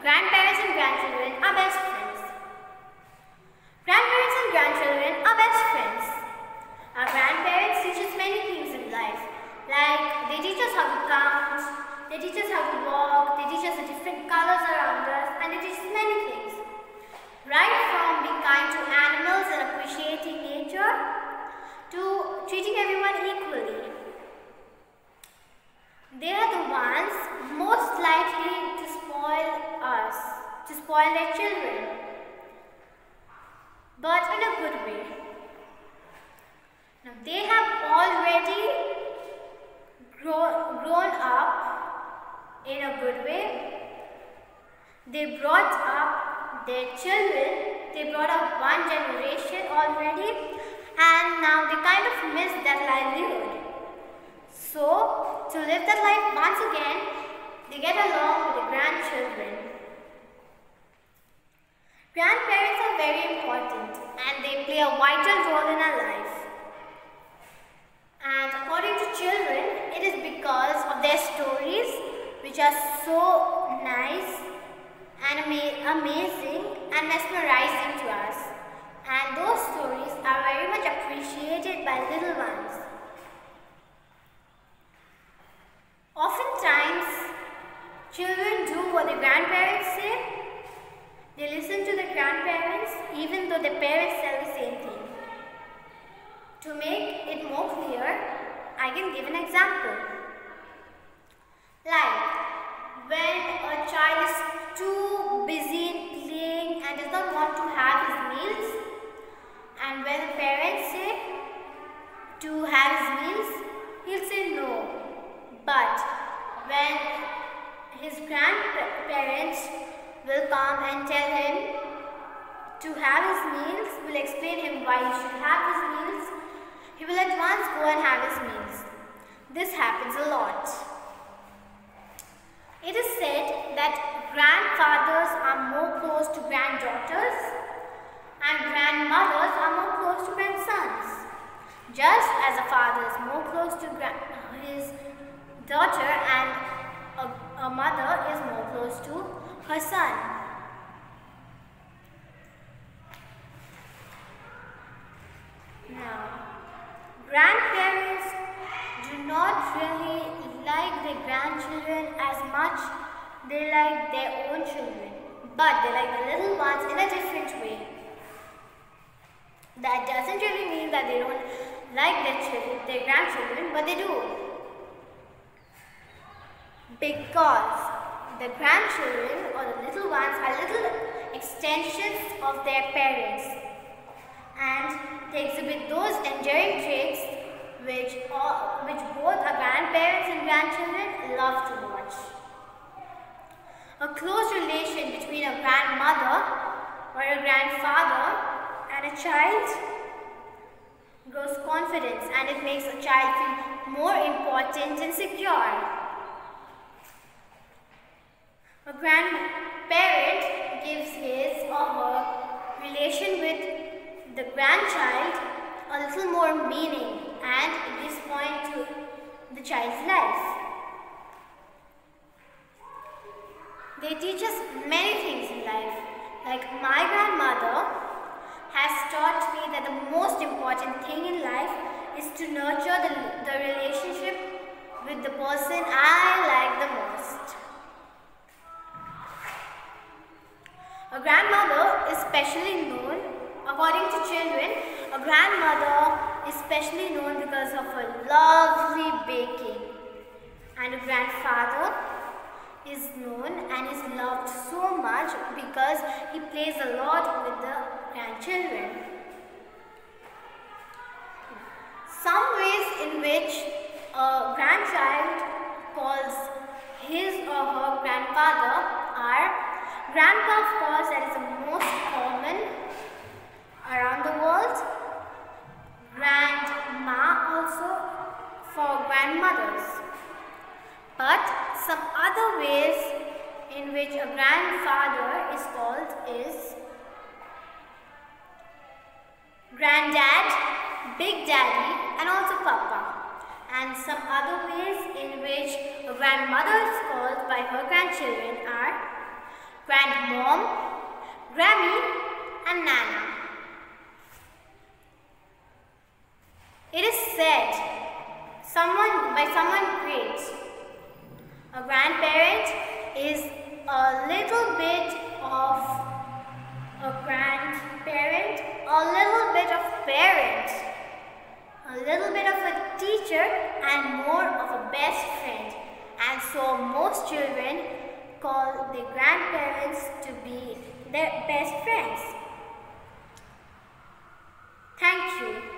Grandparents and grandchildren are best friends. Grandparents and grandchildren are best friends. Our grandparents teach us many things in life. Like, they teach us how to count, they teach us how to walk, they teach us the different colors around us, and they teach us many things. Right from being kind to animals and appreciating nature, to treating everyone equally. They are the ones spoil their children, but in a good way. Now they have already grow, grown up in a good way. They brought up their children, they brought up one generation already and now they kind of miss that livelihood. So, to live that life once again, they get along with the grandchildren. Grandparents are very important and they play a vital role in our life. And according to children, it is because of their stories which are so nice and ama amazing and mesmerizing to us. And those stories are very much appreciated by little ones. Oftentimes, children do what the grandparents. They listen to the grandparents even though the parents tell the same thing. To make it more clear, I can give an example. Like, when a child is too busy playing and does not want to have his meals, and when the parents say to have his meals, he'll say no. But when his grandparents will come and tell him to have his meals, will explain him why he should have his meals, he will at once go and have his meals. This happens a lot. It is said that grandfathers are more close to granddaughters and grandmothers are more close to grandsons. Just as a father is more close to his daughter and a, a mother is more close to her son. Now, grandparents do not really like their grandchildren as much they like their own children, but they like the little ones in a different way. That doesn't really mean that they don't like their children, their grandchildren, but they do. Because the grandchildren or the little ones are little extensions of their parents and they exhibit those enduring traits which, all, which both our grandparents and grandchildren love to watch. A close relation between a grandmother or a grandfather and a child grows confidence and it makes a child feel more important and secure. A grandparent gives his or her relation with the grandchild a little more meaning and gives point to the child's life. They teach us many things in life. Like my grandmother has taught me that the most important thing in life is to nurture the, the relationship with the person A grandmother is specially known, according to children, a grandmother is specially known because of her lovely baking. And a grandfather is known and is loved so much because he plays a lot with the grandchildren. Some ways in which a grandchild calls his or her grandfather are Grandpa of course that is the most common around the world. Grandma also for grandmothers. But some other ways in which a grandfather is called is granddad, big daddy and also papa. And some other ways in which a grandmother is called by her grandchildren are grandmom, grammy and nana. It is said someone by someone great a grandparent is a little bit of a grandparent, a little bit of parent, a a little bit of a teacher and more of a best friend. And so most children call their grandparents to be their best friends. Thank you.